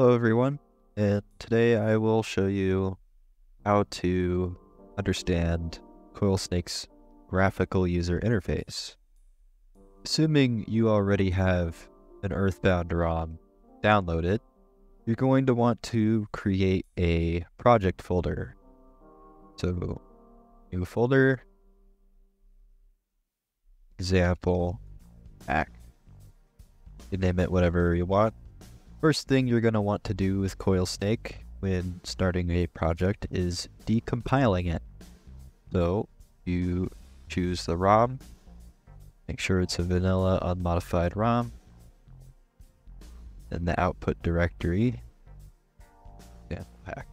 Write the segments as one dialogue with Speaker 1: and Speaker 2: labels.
Speaker 1: Hello everyone, and today I will show you how to understand CoilSnake's graphical user interface. Assuming you already have an Earthbound ROM downloaded, you're going to want to create a project folder. So, new folder, example, act. You name it whatever you want. First thing you're going to want to do with CoilSnake when starting a project is decompiling it. So you choose the ROM, make sure it's a vanilla unmodified ROM, then the output directory, sample pack.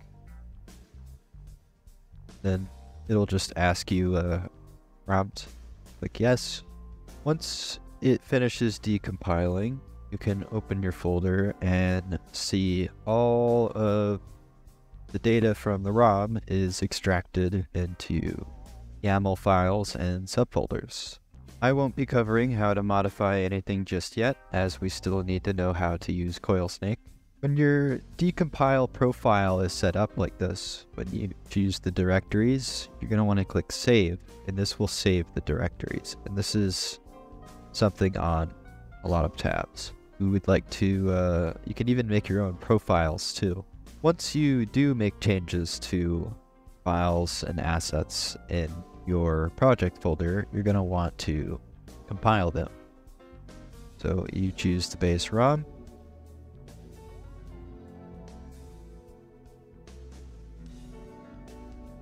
Speaker 1: Then it'll just ask you a prompt, click yes. Once it finishes decompiling, you can open your folder and see all of the data from the ROM is extracted into YAML files and subfolders. I won't be covering how to modify anything just yet, as we still need to know how to use CoilSnake. When your decompile profile is set up like this, when you choose the directories, you're going to want to click Save, and this will save the directories. And this is something on a lot of tabs we would like to, uh, you can even make your own profiles too. Once you do make changes to files and assets in your project folder, you're going to want to compile them. So you choose the base ROM.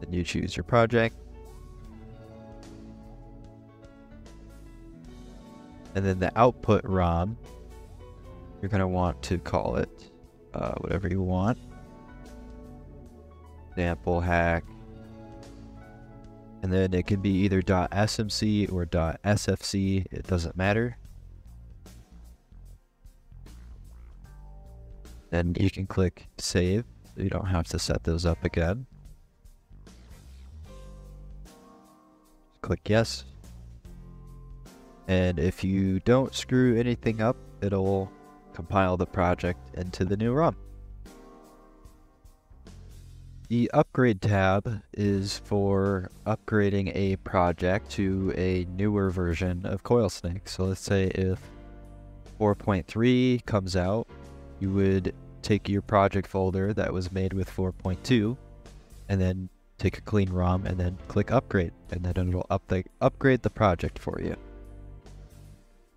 Speaker 1: Then you choose your project. And then the output ROM you're going to want to call it uh, whatever you want. Example hack. And then it can be either .smc or .sfc. It doesn't matter. Then you can click save. You don't have to set those up again. Click yes. And if you don't screw anything up, it'll compile the project into the new ROM. The upgrade tab is for upgrading a project to a newer version of CoilSnake. So let's say if 4.3 comes out, you would take your project folder that was made with 4.2 and then take a clean ROM and then click upgrade and then it'll up the, upgrade the project for you.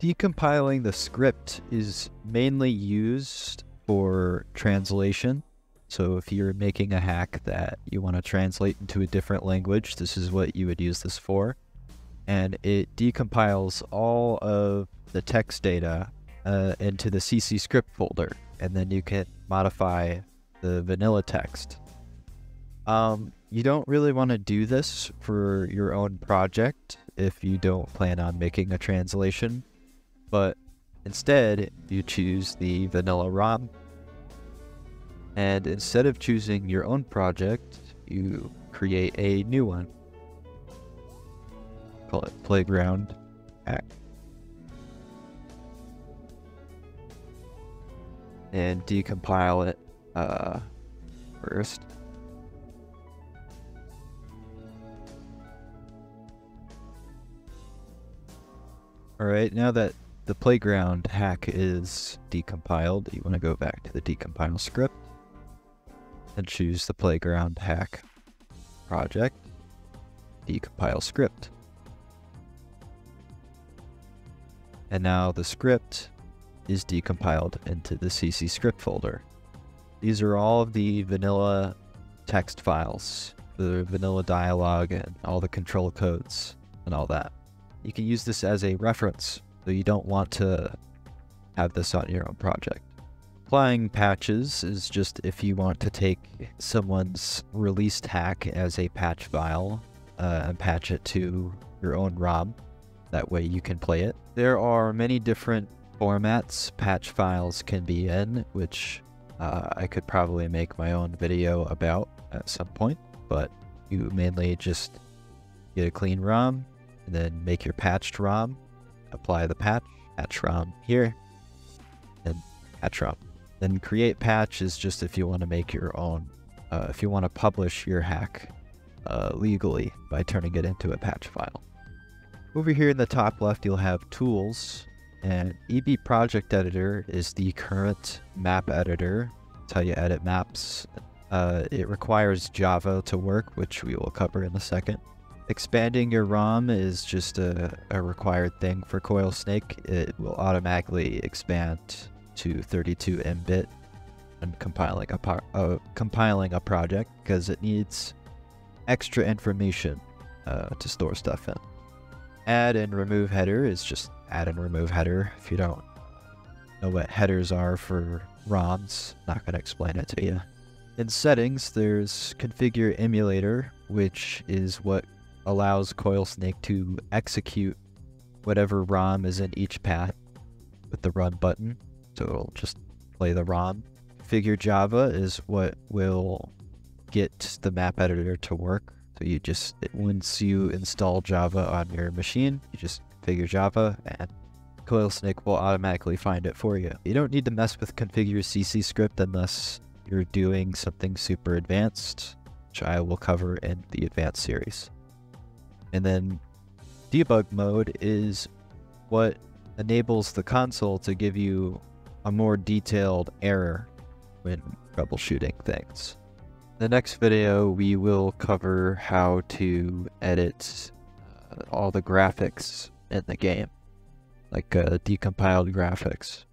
Speaker 1: Decompiling the script is mainly used for translation. So if you're making a hack that you want to translate into a different language, this is what you would use this for. And it decompiles all of the text data uh, into the CC script folder. And then you can modify the vanilla text. Um, you don't really want to do this for your own project if you don't plan on making a translation but instead you choose the vanilla ROM. And instead of choosing your own project, you create a new one. Call it Playground Hack. And decompile it uh, first. Alright, now that the playground hack is decompiled, you want to go back to the decompile script and choose the playground hack project, decompile script. And now the script is decompiled into the CC script folder. These are all of the vanilla text files, the vanilla dialog and all the control codes and all that. You can use this as a reference so you don't want to have this on your own project. Applying patches is just if you want to take someone's released hack as a patch file uh, and patch it to your own ROM. That way you can play it. There are many different formats patch files can be in, which uh, I could probably make my own video about at some point, but you mainly just get a clean ROM and then make your patched ROM apply the patch, patch ROM here, and patch ROM. Then create patch is just if you want to make your own, uh, if you want to publish your hack uh, legally by turning it into a patch file. Over here in the top left, you'll have tools, and EB Project Editor is the current map editor. It's how you edit maps. Uh, it requires Java to work, which we will cover in a second. Expanding your ROM is just a, a required thing for CoilSnake. It will automatically expand to 32 mbit and compiling a uh, compiling a project because it needs extra information uh, to store stuff in. Add and remove header is just add and remove header. If you don't know what headers are for ROMs, not going to explain it to you. In settings, there's configure emulator, which is what allows CoilSnake to execute whatever ROM is in each path with the run button. So it'll just play the ROM. Figure Java is what will get the map editor to work. So you just, once you install Java on your machine, you just figure Java and CoilSnake will automatically find it for you. You don't need to mess with configure CC script unless you're doing something super advanced, which I will cover in the advanced series. And then debug mode is what enables the console to give you a more detailed error when troubleshooting things. The next video, we will cover how to edit uh, all the graphics in the game, like uh, decompiled graphics.